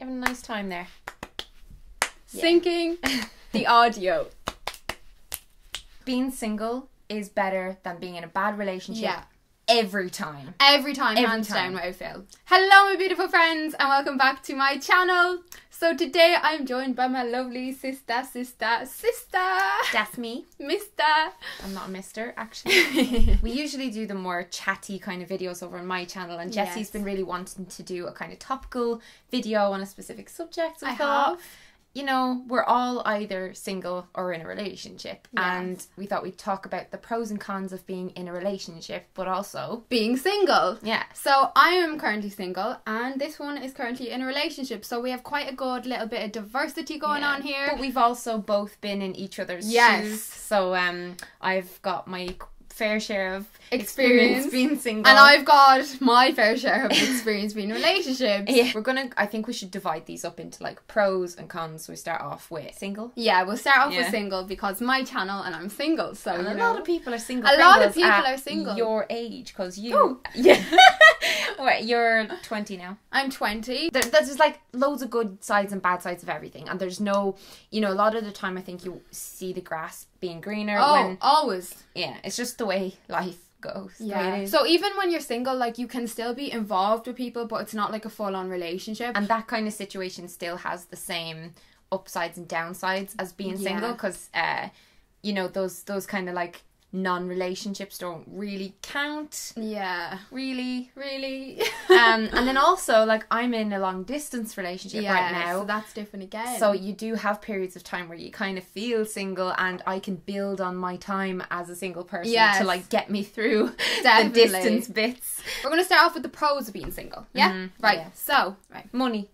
having a nice time there. Yeah. Syncing the audio. Being single is better than being in a bad relationship Yeah. Every time. Every time, Every hands time. down, I. Hello, my beautiful friends, and welcome back to my channel. So today I'm joined by my lovely sister, sister, sister, That's me. Mister. I'm not a mister, actually. we usually do the more chatty kind of videos over on my channel, and Jessie's Yes. been really wanting to do a kind of topical video on a specific subject. So I thought, have. You know, we're all either single or in a relationship, Yes. and we thought we'd talk about the pros and cons of being in a relationship, but also, Being single. yeah, So I am currently single, and this one is currently in a relationship. So we have quite a good little bit of diversity going Yeah. on here. But we've also both been in each other's Yes. shoes. So um, I've got my fair share of Experience. experience, being single, and I've got my fair share of experience being in relationships. Yeah. We're gonna. I think we should divide these up into like pros and cons. So we start off with single. Yeah, we'll start off with single because my channel and I'm single. So And you a know. lot of people are single. A lot of people at are single. Your age, because you. Oh. Yeah. Wait, you're twenty now. I'm 20. There, there's like loads of good sides and bad sides of everything, and there's no, you know, a lot of the time I think you see the grass being greener Oh, when always. yeah, it's just the way life goes. Yeah. So even when you're single, like you can still be involved with people, but it's not like a full on relationship. and that kind of situation still has the same upsides and downsides as being Yeah. single because uh you know those those kind of like non-relationships don't really count yeah. really Really? um and then also like i'm in a long distance relationship yeah, right now So that's different again. so you do have periods of time where you kind of feel single and i can build on my time as a single person Yes. to like get me through Definitely. the distance bits we're gonna start off with the pros of being single. Yeah? Mhm, Right. yeah. So, right. money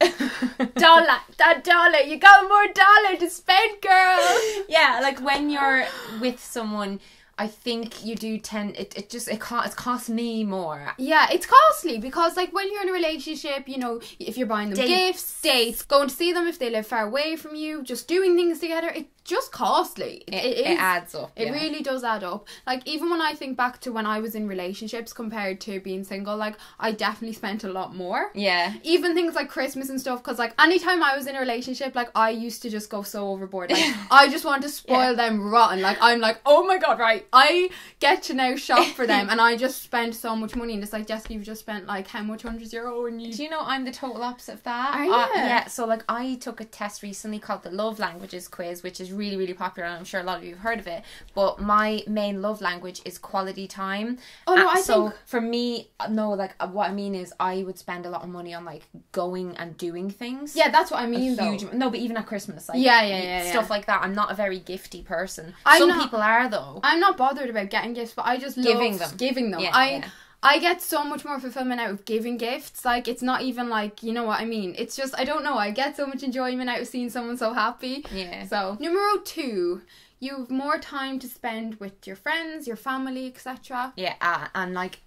dollar, that dollar, you got more dollar to spend, girl. yeah like when you're with someone i think you do tend it, it just it cost it costs me more Yeah, it's costly because like when you're in a relationship, you know, if you're buying them Dates. gifts, dates, going to see them if they live far away from you, just doing things together, it's just costly. it, it it is. adds up It yeah. really does add up. Like even when I think back to when I was in relationships compared to being single, like I definitely spent a lot more. yeah Even things like Christmas and stuff, because like anytime I was in a relationship, like I used to just go so overboard. Like I just want to spoil Yeah. them rotten. Like I'm like, oh my god, right? I get to now shop for them, and I just spend so much money. And it's like, Jessica, you've just spent like how much hundreds euro, and you do you know I'm the total opposite of that? Are Uh, ya? yeah. So like I took a test recently called the Love Languages quiz, which is really really popular, and I'm sure a lot of you have heard of it. But my main love language is quality time. Oh, no, I so think- for me, uh, no, like uh, what I mean is I would spend a lot of money on like going and doing things. yeah, that's what I mean though. huge am- no, but even at Christmas, like Yeah, yeah, yeah, stuff yeah. like that. I'm not a very gifty person. I'm Some not- people are though. I'm not bothered about getting gifts, but I just love Giving them. Giving them. Yeah, I yeah. I get so much more fulfillment out of giving gifts. Like it's not even like you know what I mean. It's just I don't know. I get so much enjoyment out of seeing someone so happy. yeah. So numero two, you have more time to spend with your friends, your family, etc. Yeah, uh, and like,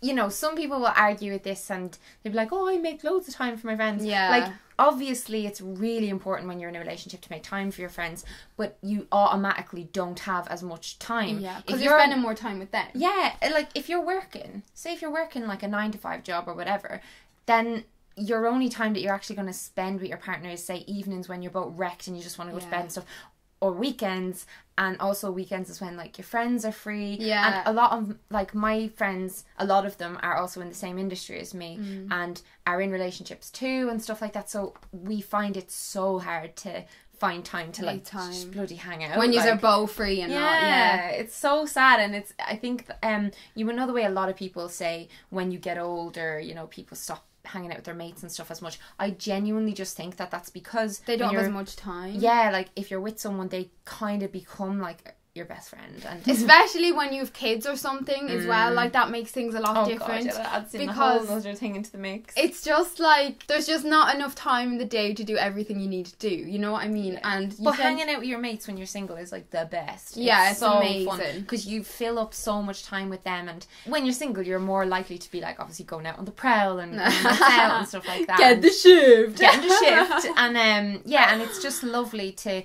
you know, some people will argue with this and they'll be like, oh, I make loads of time for my friends. Yeah. Like, obviously, it's really important when you're in a relationship to make time for your friends, but you automatically don't have as much time. Yeah, because you're spending more time with them. Yeah, uh, like if you're working, say if you're working like a nine to five job or whatever, then your only time that you're actually going to spend with your partner is say evenings when you're both wrecked and you just want to go to bed and stuff, or weekends, and also weekends is when like your friends are free. Yeah. and a lot of like my friends, a lot of them are also in the same industry as me Mm. and are in relationships too and stuff like that. So we find it so hard to find time to like time. just bloody hang out When you're both free and yeah, not, yeah. it's so sad, and it's. I think um, you know the way a lot of people say when you get older, you know, people stop hanging out with their mates and stuff as much. I genuinely just think that that's because They don't have as much time. Yeah, like if you're with someone, they kind of become like your best friend, and Especially when you have kids or something as well, like that makes things a lot oh different. god, yeah, that adds in because- a whole other thing into the mix. it's just like there's just not enough time in the day to do everything you need to do. You know what I mean? And you but can- hanging out with your mates when you're single is like the best. Yeah, it's amazing. because you fill up so much time with them, and when you're single, you're more likely to be like obviously going out on the prowl and out and stuff like that. get the shift. getting the shift, and um, yeah, and it's just lovely to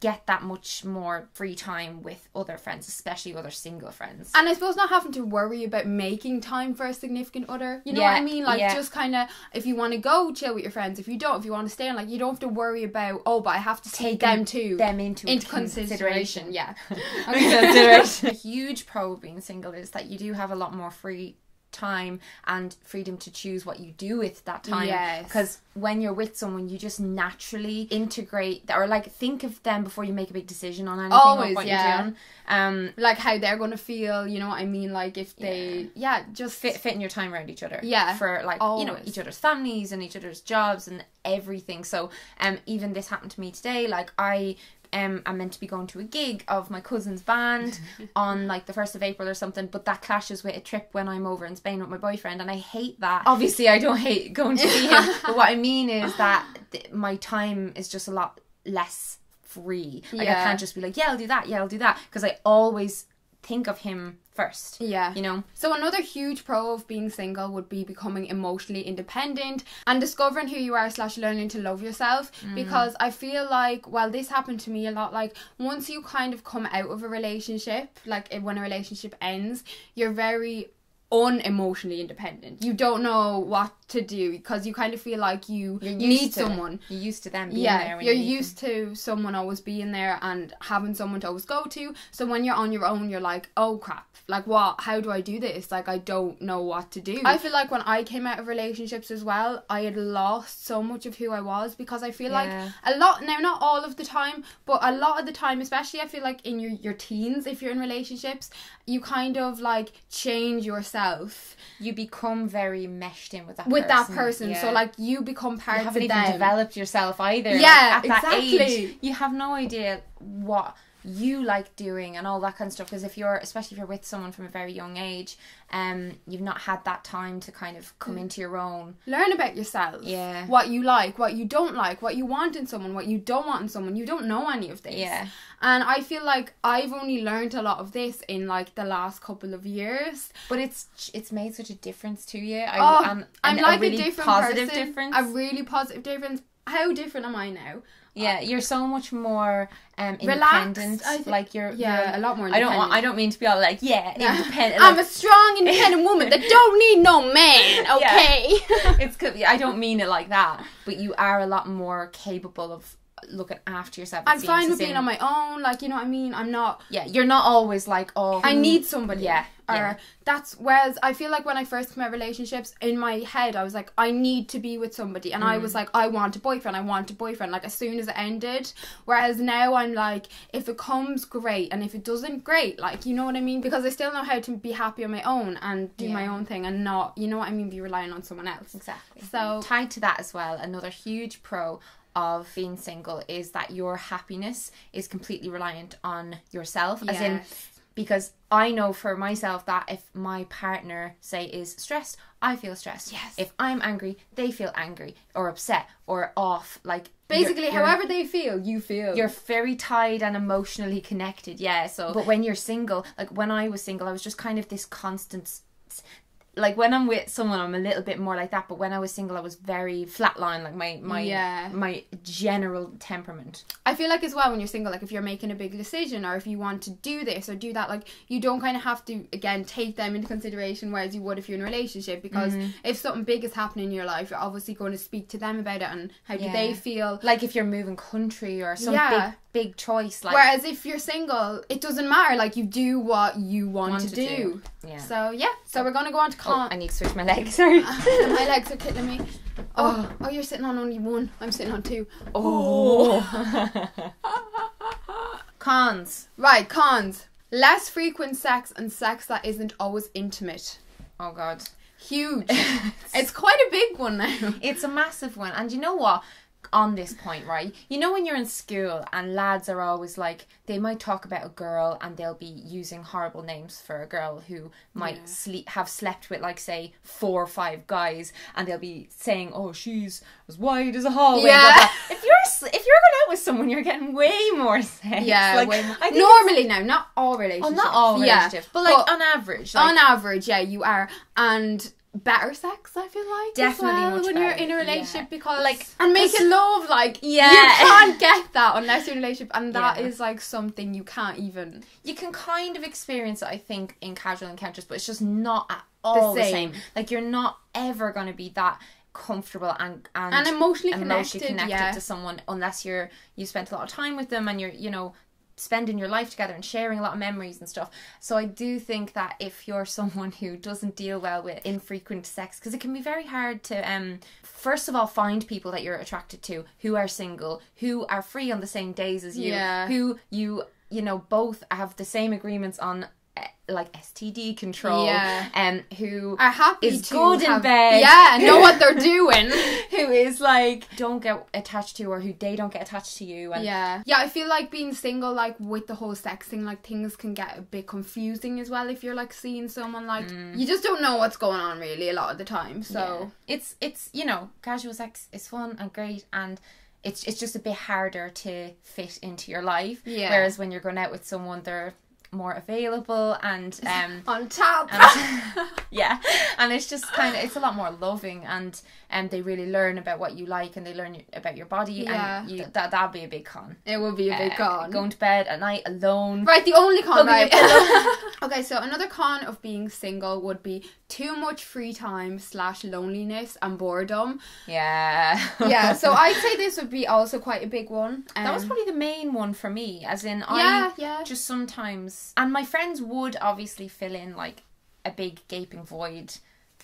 get that much more free time with other friends, especially other single friends. And I suppose not having to worry about making time for a significant other. You know Yeah, what I mean? Like yeah. just kind of if you want to go chill with your friends, if you don't, if you want to stay on, like you don't have to worry about oh, but I have to take them too them into, into consideration. consideration. Yeah. consideration. a huge pro of being single is that you do have a lot more free time and freedom to choose what you do with that time Yes. because when you're with someone you just naturally integrate or like think of them before you make a big decision on anything Always, what yeah. you're doing um like how they're gonna feel. You know what I mean? Like if they yeah, just fit fitting your time around each other Yeah, for like you know each other's families and each other's jobs and everything so um even this happened to me today like I um, I'm meant to be going to a gig of my cousin's band on like the first of April or something, but that clashes with a trip when I'm over in Spain with my boyfriend, and I hate that. Obviously, I don't hate going to see him, but what I mean is that th- my time is just a lot less free. Like I can't just be like, yeah, I'll do that, yeah, I'll do that, because I always think of him first. yeah. You know, So another huge pro of being single would be becoming emotionally independent and discovering who you are slash learning to love yourself. Mm. Because I feel like well this happened to me a lot, like once you kind of come out of a relationship, like eh, when a relationship ends, you're very unemotionally independent. You don't know what to do because you kind of feel like you need someone. You're used to them being yeah, you're you used to someone always being there and having someone to always go to. So when you're on your own, you're like, oh crap, like what? How do I do this? Like I don't know what to do. I feel like when I came out of relationships as well, I had lost so much of who I was because I feel Yeah. like a lot now, not all of the time, but a lot of the time, especially I feel like in your your teens, if you're in relationships, you kind of like change yourself you become very meshed in with that with person. that person. So like you become part you of haven't even developed yourself either. Like, Yeah, at that exactly. age, you have no idea what you like doing and all that kind of stuff. Because if you're, especially if you're with someone from a very young age, um, you've not had that time to kind of come into your own. learn about yourself. Yeah. What you like, what you don't like, what you want in someone, what you don't want in someone. You don't know any of this. Yeah. And I feel like I've only learned a lot of this in like the last couple of years. But it's it's made such a difference to you. I, Oh, and, I'm like a really a different positive person. difference. A really positive difference. How different am I now? Yeah, you're so much more um independent. Thi- like you're Yeah, you're- a lot more I don't want. independent. I don't mean to be all like yeah, independent. I'm like- a strong, independent woman that don't need no man. Okay. it's good. I don't mean it like that, but you are a lot more capable of looking after yourself. I'm fine with being on my own. Like you know what I mean. I'm not. Yeah, you're not always like oh. I need somebody. Yeah, Or yeah. that's whereas I feel like when I first out relationships, in my head I was like, I need to be with somebody, and I Mm. was like, I want a boyfriend, I want a boyfriend. Like as soon as it ended, whereas now I'm like, if it comes, great, and if it doesn't, great. Like you know what I mean? Because I still know how to be happy on my own and do my own thing, and not, you know what I mean, be relying on someone else. Exactly. So- tied to that as well, another huge pro of being single is that your happiness is completely reliant on yourself. As in because I know for myself that if my partner say is stressed, I feel stressed. Yes. If I'm angry, they feel angry or upset or off. Like you're- Basically, you're- however they feel, you feel. you're very tied and emotionally connected yeah so but when you're single like when i was single i was just kind of this constant like when i'm with someone i'm a little bit more like that but when i was single i was very flatline like my my Yeah. my general temperament I feel like as well when you're single, like if you're making a big decision or if you want to do this or do that, like you don't kind of have to again take them into consideration whereas you would if you're in a relationship because Mm-hmm. if something big is happening in your life, you're obviously going to speak to them about it and how do they feel. like if you're moving country or some Yeah. big big choice like Whereas if you're single, it doesn't matter. Like you do what you want, Want to, to do. do. yeah So yeah, so we're gonna go on to oh, i need to switch my legs. sorry my legs are killing me. Oh, oh, oh, you're sitting on only one. I'm sitting on two. oh cons Right, cons. Less frequent sex and sex that isn't always intimate. oh god Huge. it's quite a big one now. It's a massive one. And you know what? On this point, right? You know when you're in school and lads are always like they might talk about a girl and they'll be using horrible names for a girl who might Yeah. sleep have slept with like say four or five guys and they'll be saying, "Oh, she's as wide as a hallway." Yeah. blah. If you're if you're going out with someone, you're getting way more sex. Yeah, like normally now, not all Oh, relationships. not all Yeah, relationships, but like on average, like, on average, yeah, you are. And better sex. I feel like Definitely well, when you're in a relationship yeah. because Like, and making love like Yeah. you can't get that unless you're in a relationship, and that is Yeah. like something you can't even. you can kind of experience it, I think, in casual encounters, but it's just not at all the same. same. Like you're not ever going to be that comfortable and and, And emotionally emotionally connected, connected yeah. to someone unless you're you spent a lot of time with them and you're you know spending your life together and sharing a lot of memories and stuff. So I do think that if you're someone who doesn't deal well with infrequent sex because it can be very hard to um first of all find people that you're attracted to who are single, who are free on the same days as you, Yeah. who you you know both have the same agreements on like STD control Yeah. and who Are happy is to good in bed. Yeah, know what they're doing. who is like don't get attached to or who they don't get attached to you and Yeah. Yeah, I feel like being single, like with the whole sex thing, like things can get a bit confusing as well if you're like seeing someone like mm. you just don't know what's going on really a lot of the time. So Yeah. it's it's you know casual sex is fun and great and it's it's just a bit harder to fit into your life Yeah. whereas when you're going out with someone they're more available and um on top. and- yeah and it's just kind of it's a lot more loving and and they really learn about what you like and they learn about your body Yeah. and you that that'd be a big con it will be a big Uh, con. going to bed at night alone Right, the only con, right? okay, so another con of being single would be too much free time slash loneliness and boredom. yeah Yeah, so I'd say this would be also quite a big one. That was Um, probably the main one for me, as in yeah, yeah. just sometimes, and my friends would obviously fill in like a big gaping void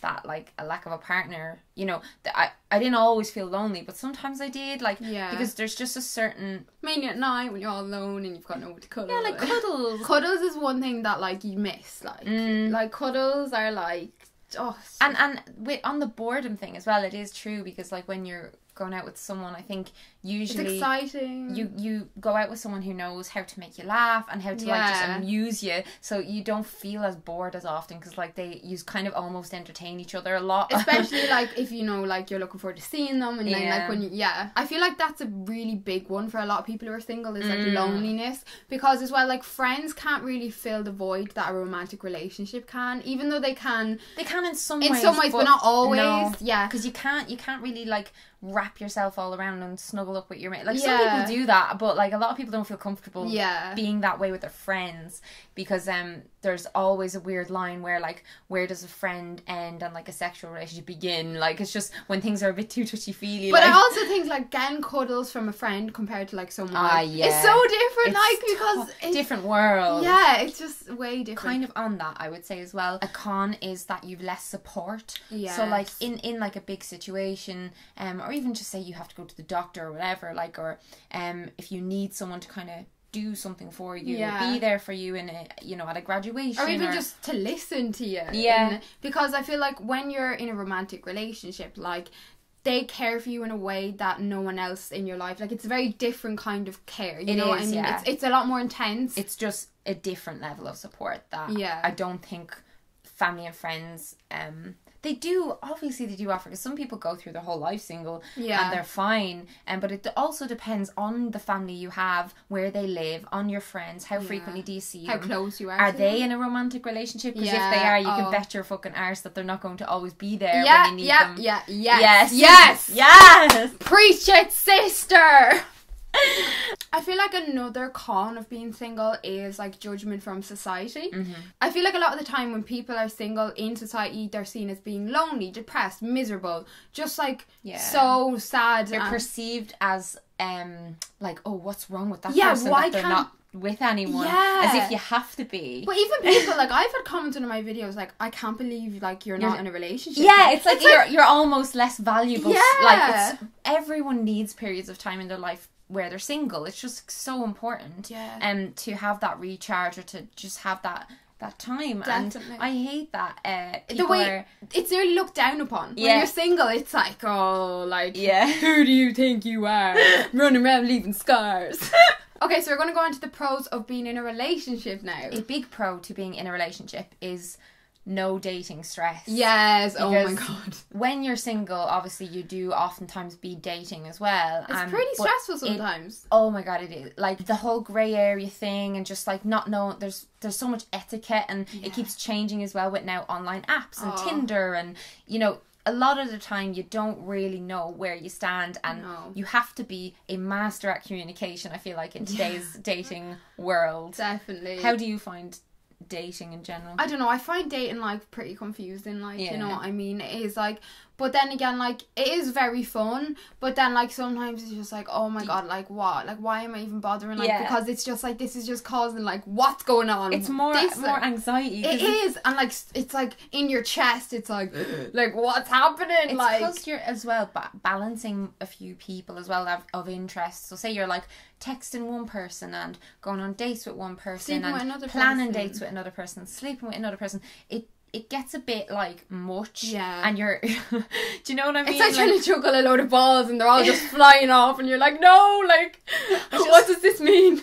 that like a lack of a partner. You know, that I I didn't always feel lonely, but sometimes I did. Like Yeah. because there's just a certain mainly at night when you're all alone and you've got no one to cuddle. yeah like cuddles. cuddles is one thing that like you miss. Like Mm. like cuddles are like oh so- and and with on the boredom thing as well, it is true because like when you're going out with someone, I think it's usually exciting. you you go out with someone who knows how to make you laugh and how to like just amuse you so you don't feel as bored as often because like they use kind of almost entertain each other a lot especially like if you know like you're looking forward to seeing them and then Yeah. like when you yeah i feel like that's a really big one for a lot of people who are single is like Mm. loneliness because as well like friends can't really fill the void that a romantic relationship can even though they can they can in some in ways some ways but, not always no. yeah because you can't you can't really like wrap yourself all around and snuggle up with your mate. Like some people do that but like a lot of people don't feel comfortable yeah. being that way with their friends because um there's always a weird line where like where does a friend end and like a sexual relationship begin? Like it's just when things are a bit too touchy feely but like, I also think like getting cuddles from a friend compared to like someone Ah, like, yeah. it's so different It's like because to- it's, different world. Yeah it's just way different. Kind of on that i would say as well. A con is that you've less support. Yeah. so like in in like a big situation um or even just say you have to go to the doctor or whatever like or um if you need someone to kind of do something for you Yeah. be there for you in a you know at a graduation or even just to listen to you. Yeah. And- because I feel like when you're in a romantic relationship, like they care for you in a way that no one else in your life. Like it's a very different kind of care. You It know what I mean? yeah. It's it's a lot more intense. it's just a different level of support that Yeah. I don't think family and friends um they do obviously they do offer because some people go through their whole life single Yeah. and they're fine and but it also depends on the family you have where they live on your friends how Yeah. frequently do you see how them close you are. are they in a romantic relationship because if they are you oh. can bet your fucking arse that they're not going to always be there Yeah, when you need yeah, them yeah, yes, yes yes, yes Preach it, sister. I feel like another con of being single is like judgment from society. Mm-hmm. I feel like a lot of the time when people are single in society, they're seen as being lonely, depressed, miserable, just like Yeah. so sad. they're and- perceived as um like oh what's wrong with that Yeah, person why that they're can't- with anyone Yeah. as if you have to be but even people like I've had comments under my videos like I can't believe like you're, You're- not in a relationship. yeah it's like you're you're almost less valuable Yeah. like it's everyone needs periods of time in their life where they're single it's just so important Yeah. um to have that recharge or to just have that that time Definitely. and I hate that uh the way are, it's nearly looked down upon. When Yeah. you're single, it's like, oh, like, Yeah. who do you think you are? Running around leaving scars. okay, so we're going to go on to the pros of being in a relationship now. a big pro to being in a relationship is no dating stress. Yes. Oh my god. When you're single, obviously you do oftentimes be dating as well. It's um, pretty stressful it- sometimes. Oh my god, it is like the whole grey area thing, and just like not knowing there's there's so much etiquette, and Yeah. it keeps changing as well with now online apps and Oh. Tinder, and you know a lot of the time you don't really know where you stand, and No. you have to be a master at communication. I feel like in today's dating world. Definitely. How do you find dating in general? I don't know. I find dating like pretty confusing. Like you know what I mean. It is like, but then again, like it is very fun. But then like sometimes it's just like, oh my god, like what? Like why am I even bothering? Like Yeah. because it's just like this is just causing like what's going on. it's more This, more anxiety. It is, and like it's like in your chest. It's like like what's happening? It's like because you're as well ba- balancing a few people as well of, of interest. So say you're like texting one person and going on dates with one person Sleeping and with another planning person. dates with another person, sleeping with another person. It it gets a bit like much. Yeah. And you're, do you know what I mean? It's like, trying to juggle a load of balls and they're all just flying off, and you're like, no, like, what does this mean?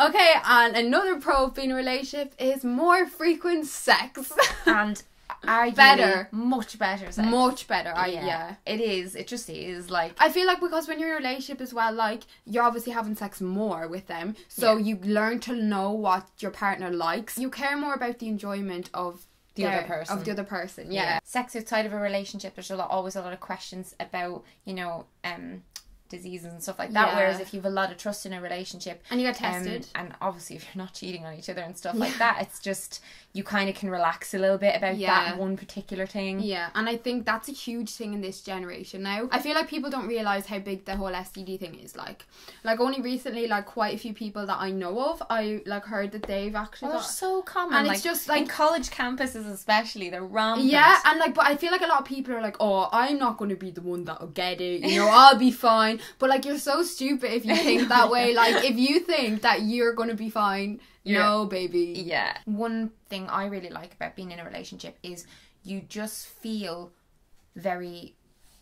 okay, and another pro of being in a relationship is more frequent sex. and arguably Better. much better. Sex. Much better, I, yeah. it is. It just is like I feel like because when you're in a relationship as well, like you're obviously having sex more with them, so Yeah. you learn to know what your partner likes. You care more about the enjoyment of The other person. of the other person. Yeah, sex outside of a relationship there's a lot always a lot of questions about you know um diseases and stuff like that Yeah. whereas if you've a lot of trust in a relationship and you get um, tested. and obviously if you're not cheating on each other and stuff like that it's just you kind of can relax a little bit about Yeah. that one particular thing Yeah, and I think that's a huge thing in this generation now. I feel like people don't realize how big the whole STD thing is. Like, like only recently, like quite a few people that I know of, I like heard that they've actually well, got. so common And like, it's just, in like- college campuses especially they're rampant Yeah, and like, but I feel like a lot of people are like, "Oh, I'm not going to be the one that'll get it. You know, I'll be fine." But like, you're so stupid if you think that way. Like, if you think that you're going to be fine, no, baby. Yeah. One thing I really like about being in a relationship is you just feel very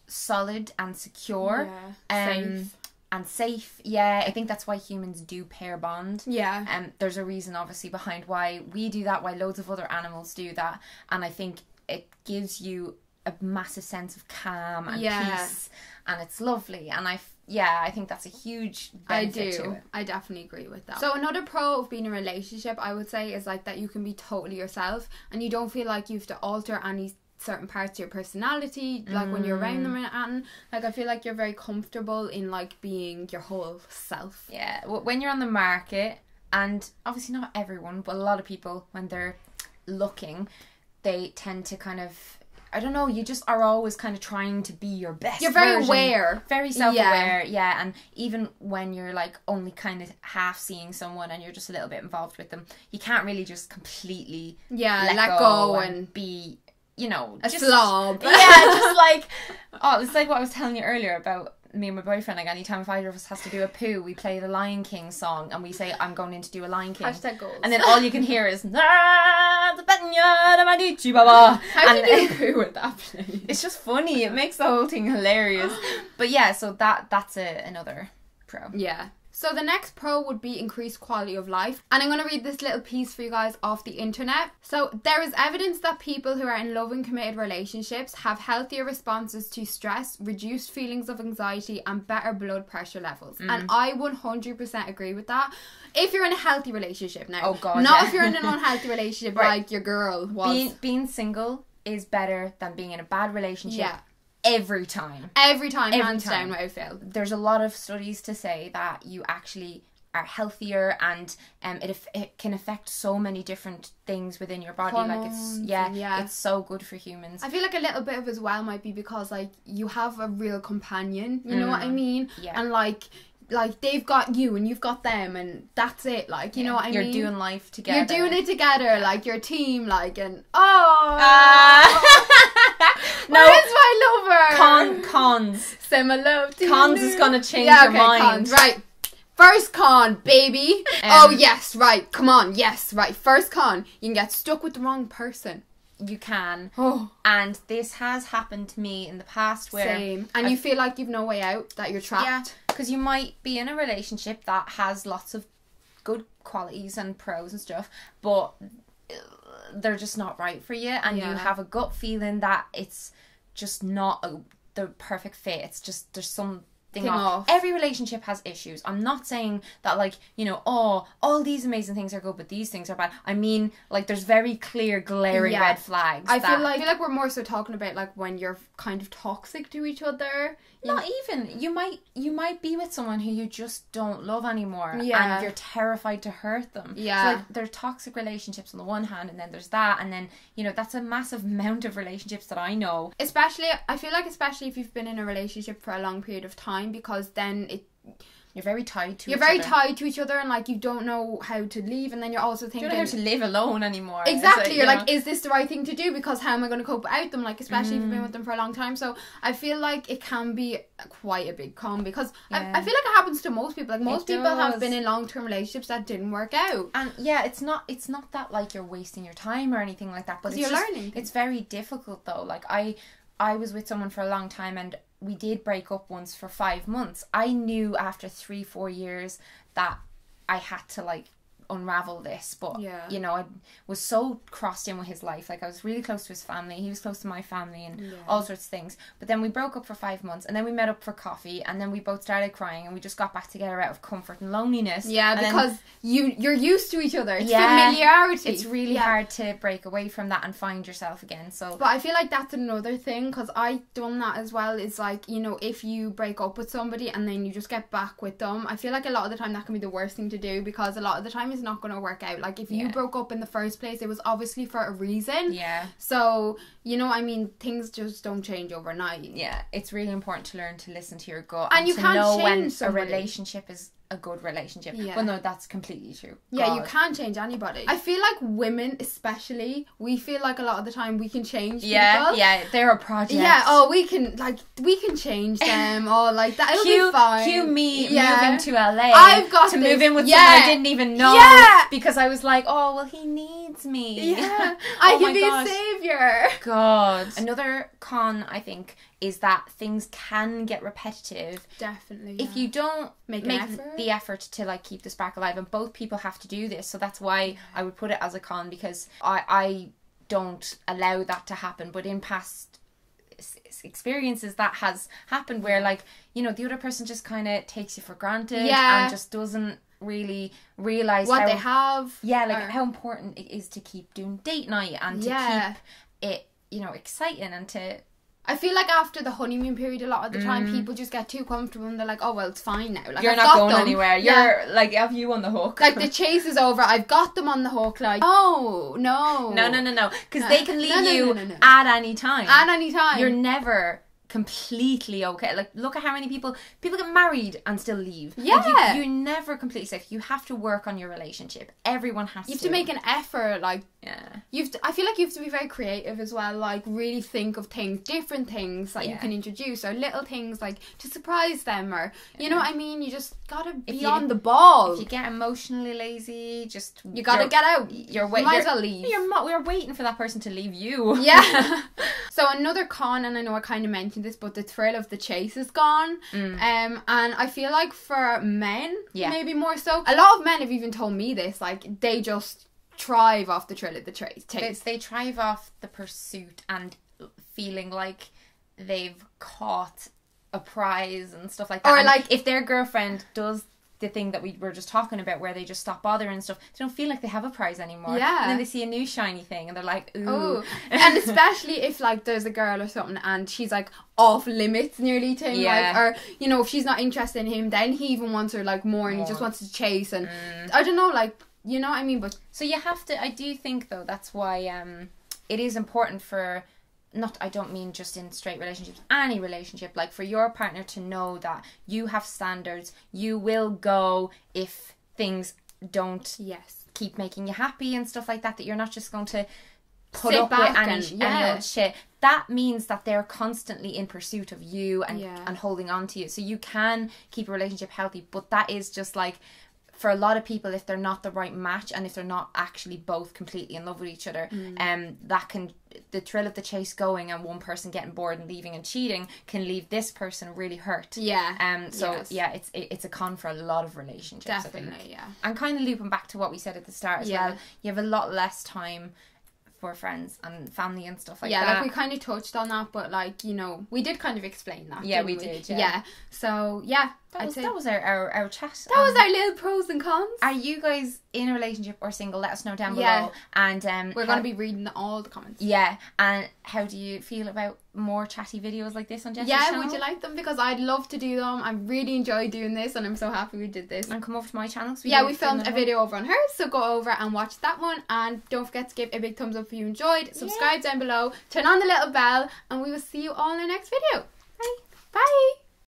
solid and secure. Yeah, Um, safe. And safe. Yeah, I think that's why humans do pair bond. Yeah, Um, there's a reason obviously behind why we do that, why loads of other animals do that, and I think it gives you a massive sense of calm and Yeah. peace, and it's lovely. And I, yeah, I think that's a huge I benefit to do. it. I definitely agree with that. So another pro of being in a relationship, I would say, is like that you can be totally yourself and you don't feel like you have to alter any certain parts of your personality like when you're around them mm. and and like I feel like you're very comfortable in like being your whole self. Yeah, w- when you're on the market, and obviously not everyone, but a lot of people, when they're looking, they tend to kind of. I don't know. You just are always kind of trying to be your best. You're very version. aware. very self-aware. Yeah. and even when you're like only kind of half seeing someone and you're just a little bit involved with them, you can't really just completely Yeah, let, let go, go and, and- be, you know, A just slob. yeah, just like oh, it's like what I was telling you earlier about me and my boyfriend. Like anytime if either of us has to do a poo, we play the Lion King song and we say, "I'm going in to do a Lion King." Hashtag goals. And then all you can hear is "Ah, the Benya, the Manichi Baba." How do you do poo with that place? It's just funny. It makes the whole thing hilarious. But yeah, so that that's a, another pro. Yeah. So the next pro would be increased quality of life. And I'm going to read this little piece for you guys off the internet. So there is evidence that people who are in loving committed relationships have healthier responses to stress, reduced feelings of anxiety and better blood pressure levels. Mm. And I 100% agree with that. If you're in a healthy relationship now. Oh, God, Not yeah. if you're in an unhealthy relationship Right. like your girl was. Being being single is better than being in a bad relationship yeah. Every time. Every time, Every hands time. down, what I feel. there's a lot of studies to say that you actually are healthier and um it, it can affect so many different things within your body like it's yeah, yeah. it's so good for humans I feel like a little bit of as well might be because like you have a real companion, you know what I mean? Mm. Yeah. And like like they've got you and you've got them and that's it. Like you know what I mean? you're doing life together You're doing it together, like your team, like and oh Ah. no Where's my lover? con cons Say my love to Cons you. is gonna change yeah, your okay, mind. Cons, right. First con, baby. oh yes, right. Come on, yes, right. First con, you can get stuck with the wrong person. you can Oh, and this has happened to me in the past where same. And you feel like you've no way out, that you're trapped. Yeah, because you might be in a relationship that has lots of good qualities and pros and stuff, but uh, they're just not right for you and you have a gut feeling that it's just not a, the perfect fit. It's just there's something Thing off. off. every relationship has issues i'm not saying that like you know oh all these amazing things are good but these things are bad i mean like there's very clear glaring Yeah. red flags I feel like I feel like we're more so talking about like when you're kind of toxic to each other. You not even you might you might be with someone who you just don't love anymore Yeah. and you're terrified to hurt them Yeah. so like there are toxic relationships on the one hand and then there's that and then you know that's a massive amount of relationships that i know especially I feel like especially if you've been in a relationship for a long period of time because then it you're very tied to you're each very other. tied to each other and like you don't know how to leave and then you're also thinking you don't know how to live alone anymore Exactly, like, you're you like, is this the right thing to do? Because how am I going to cope without them? Like, especially if you've Mm. been with them for a long time. So I feel like it can be quite a big con because I, Yeah. I feel like it happens to most people. Like most people have been in long term relationships that didn't work out. and yeah it's not it's not that like you're wasting your time or anything like that but it's you're just- learning. it's very difficult though like i i was with someone for a long time and we did break up once for five months. I knew after three four years that i had to like unravel this but Yeah. you know i was so crossed in with his life like i was really close to his family he was close to my family and Yeah. all sorts of things but then we broke up for five months and then we met up for coffee and then we both started crying and we just got back together out of comfort and loneliness Yeah, And then- because you you're used to each other. It's Yeah. familiarity. it's really Yeah. hard to break away from that and find yourself again. So But I feel like that's another thing because I done that as well. Is like you know if you break up with somebody and then you just get back with them, I feel like a lot of the time that can be the worst thing to do because a lot of the time it's not going to work out. Like if you Yeah. broke up in the first place, it was obviously for a reason. yeah, So you know, I mean, things just don't change overnight. yeah, it's really important to learn to listen to your gut And you to can't know when somebody. a relationship is a good relationship. Yeah. Well, no, that's completely true. Yeah, you can't change anybody. I feel like women, especially, we feel like a lot of the time we can change Yeah, people. yeah, they're a project. Yeah, oh, we can like we can change them, or like that. It'll Cue, be fine. cue me Yeah. moving to LA I've got to this. move in with Yeah. someone I didn't even know Yeah. because I was like, oh well, he needs me. Yeah, I Oh can be gosh. a savior. God. Another con I think is that things can get repetitive Definitely. if you don't Make make, effort. the effort to like keep the spark alive and both people have to do this so that's why i would put it as a con because i i don't allow that to happen but in past experiences that has happened where like you know the other person just kind of takes you for granted Yeah. and just doesn't really realize what how they have. yeah like or- how important it is to keep doing date night and to Yeah. keep it you know exciting and to I feel like after the honeymoon period, a lot of the time Mm. people just get too comfortable and they're like, "Oh well, it's fine now." Like you're I've not got going them. anywhere Yeah. you're like have you on the hook like the chase is over. I've got them on the hook. Like, oh no, No, no, no, no. Because Uh, they can leave no, no, you no, no, no. at any time. At any time, You're never completely okay. Like, look at how many people people get married and still leave. Like, Yeah. you, are never completely safe. You have to work on your relationship. Everyone has to you have to make an effort. Like yeah. You've. To, I feel like you have to be very creative as well. Like really think of things, different things that you can introduce, or little things like to surprise them, or you know what I mean. You just gotta be you- on the ball. If you get emotionally lazy, just You gotta get out. You're You might as well leave. You're we're waiting for that person to leave you. Yeah. so another con, and I know I kind of mentioned this, but the thrill of the chase is gone. Mm. Um, and I feel like for men, Yeah. maybe more so. A lot of men have even told me this. Like they just thrive off the thrill of the chase. They, they thrive off the pursuit and feeling like they've caught a prize and stuff like that. Or, And like- if their girlfriend does the thing that we were just talking about where they just stop bothering and stuff, they don't feel like they have a prize anymore. Yeah. And then they see a new shiny thing and they're like, ooh. Oh, and especially if like there's a girl or something and she's like off limits nearly to him, Yeah. like or you know if she's not interested in him, then he even wants her like more and he just wants to chase and Mm. I don't know, like you know what I mean. But So you have to. I do think though that's why um, it is important for. Not, I don't mean just in straight relationships, any relationship, like for your partner to know that you have standards, you will go if things don't yes, keep making you happy and stuff like that, that you're not just going to put Sit up back with any, and- any yeah. old shit. That means that they're constantly in pursuit of you and, Yeah. and holding on to you. So you can keep a relationship healthy, but that is just like for a lot of people, if they're not the right match and if they're not actually both completely in love with each other, Mm. um, that can the thrill of the chase going and one person getting bored and leaving and cheating can leave this person really hurt. Yeah. Um. So Yes. yeah, it's it, it's a con for a lot of relationships. I think. Definitely, yeah. And kind of looping back to what we said at the start as Yeah. well, you have a lot less time for friends and family and stuff like yeah, that. like we kind of touched on that, but like you know, we did kind of explain that. Yeah, didn't we did, yeah. So yeah, that was, that was our, our, our chat. that was Um, our little pros and cons. Are you guys in a relationship or single? Let us know down below. Yeah. And um, We're gonna be reading all the comments. Yeah, and how do you feel about more chatty videos like this on Jessica's Yeah, channel? would you like them? Because I'd love to do them. I really enjoy doing this, and I'm so happy we did this. And come over to my channel. 'cause yeah, we filmed a them. video over on hers, so go over and watch that one. And don't forget to give a big thumbs up if you enjoyed. Subscribe down below, turn on the little bell, and we will see you all in the next video. Bye. Bye.